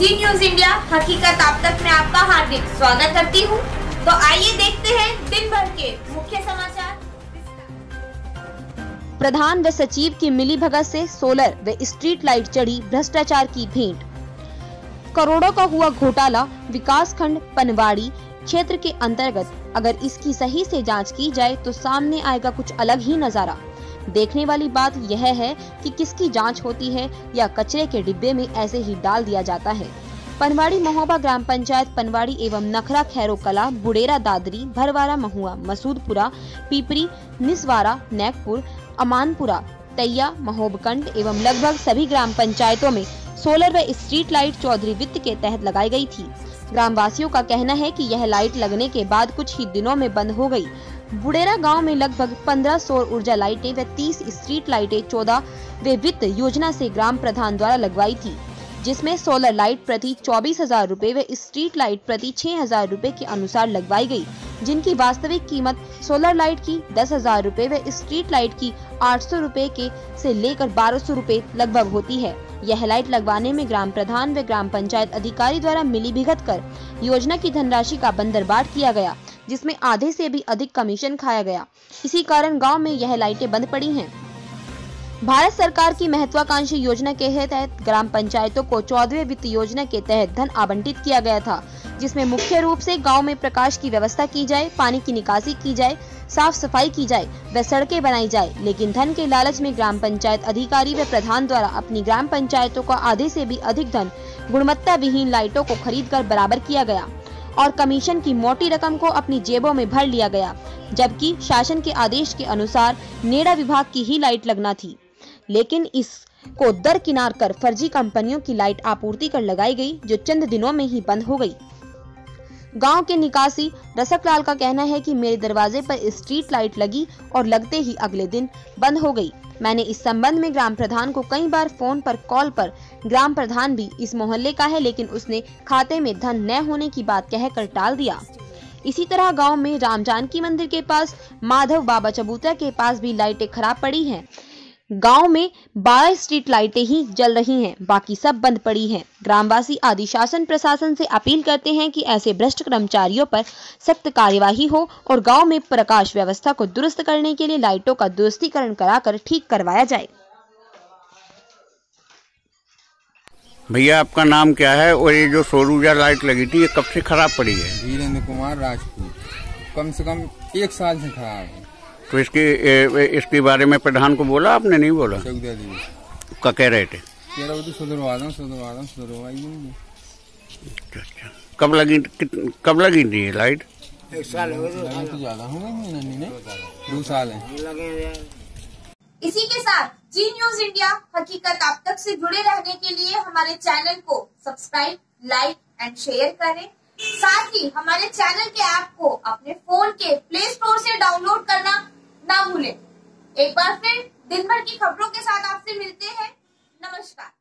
जी news India, हकीकत आप तक में आपका हार्दिक स्वागत करती हूँ। तो आइए देखते हैं दिन भर के मुख्य समाचार। प्रधान व सचिव की मिली भगत से सोलर व स्ट्रीट लाइट चढ़ी भ्रष्टाचार की भेंट। करोड़ों का हुआ घोटाला विकास खंड पनवाड़ी क्षेत्र के अंतर्गत। अगर इसकी सही से जाँच की जाए तो सामने आएगा कुछ अलग ही नज़ारा। देखने वाली बात यह है कि किसकी जाँच होती है या कचरे के डिब्बे में ऐसे ही डाल दिया जाता है पनवाड़ी महोबा ग्राम पंचायत पनवाड़ी एवं नखरा खैरो कला, बुडेरा दादरी, भरवारा महुआ, मसूदपुरा, पीपरी, निसवारा, नैकपुर, अमानपुरा, तैया, महोबकंड एवं लगभग सभी ग्राम पंचायतों में सोलर व स्ट्रीट लाइट चौधरी वित्त के तहत लगाई गई थी ग्राम वासियों का कहना है कि यह लाइट लगने के बाद कुछ ही दिनों में बंद हो गई। बुडेरा गाँव में लगभग 15 सौर ऊर्जा लाइटें व 30 स्ट्रीट लाइटें 14 वे वित्त योजना से ग्राम प्रधान द्वारा लगवाई थी, जिसमें सोलर लाइट प्रति चौबीस हज़ार रूपए व स्ट्रीट लाइट प्रति छह हज़ार रूपए के अनुसार लगवाई गई, जिनकी वास्तविक कीमत सोलर लाइट की दस हज़ार रूपए व स्ट्रीट लाइट की आठ सौ रूपए के से लेकर बारह सौ रूपए लगभग होती है। यह लाइट लगवाने में ग्राम प्रधान व ग्राम पंचायत अधिकारी द्वारा मिली भिगत कर योजना की धनराशि का बंदरबाट किया गया। जिसमें आधे से भी अधिक कमीशन खाया गया। इसी कारण गाँव में यह लाइटें बंद पड़ी हैं। भारत सरकार की महत्वाकांक्षी योजना के तहत ग्राम पंचायतों को चौदहवें वित्त योजना के तहत धन आवंटित किया गया था, जिसमें मुख्य रूप से गाँव में प्रकाश की व्यवस्था की जाए, पानी की निकासी की जाए, साफ़ सफ़ाई की जाए व सड़कें बनाई जाए। लेकिन धन के लालच में ग्राम पंचायत अधिकारी व प्रधान द्वारा अपनी ग्राम पंचायतों को आधे से भी अधिक धन गुणवत्ता विहीन लाइटों को खरीद कर बराबर किया गया। और कमीशन की मोटी रकम को अपनी जेबों में भर लिया गया, जबकि शासन के आदेश के अनुसार नेड़ा विभाग की ही लाइट लगना थी। लेकिन इसको दरकिनार कर फर्जी कंपनियों की लाइट आपूर्ति कर लगाई गई, जो चंद दिनों में ही बंद हो गई। गाँव के निकासी। रसक का कहना है कि मेरे दरवाजे पर स्ट्रीट लाइट लगी और लगते ही अगले दिन बंद हो गई। मैंने इस संबंध में ग्राम प्रधान को कई बार फ़ोन पर कॉल पर ग्राम प्रधान भी इस मोहल्ले का है, लेकिन उसने खाते में धन न होने की बात कहकर टाल दिया। इसी तरह गाँव में राम जानकी मंदिर के पास, माधव बाबा चबूतरा के पास भी लाइटें खराब पड़ी हैं। गाँव में 12 स्ट्रीट लाइटें ही जल रही हैं बाकी सब बंद पड़ी हैं। ग्रामवासी आदि शासन प्रशासन से अपील करते हैं कि ऐसे भ्रष्ट कर्मचारियों पर सख्त कार्यवाही हो और गाँव में प्रकाश व्यवस्था को दुरुस्त करने के लिए लाइटों का दुरुस्तीकरण कराकर ठीक करवाया जाए। भैया आपका नाम क्या है और ये जो सोरूजा लाइट लगी थी ये कब से खराब पड़ी है? वीरेंद्र कुमार राजपूत। कम से कम एक साल से खराब है। तो इसके ए, इसके बारे में प्रधान को बोला? आपने नहीं बोला? का कह रहे थे। तो अच्छा अच्छा। कब लगी कब लगी थी ये लाइट? तो हो गई दो साल है। इसी के साथ जी न्यूज़ इंडिया हकीकत आप तक से जुड़े रहने के लिए हमारे चैनल को सब्सक्राइब लाइक एंड शेयर करें। साथ ही हमारे चैनल के ऐप को अपने फ़ोन के प्ले स्टोर से डाउनलोड करना एक बार फिर दिन भर की खबरों के साथ आपसे मिलते हैं। नमस्कार।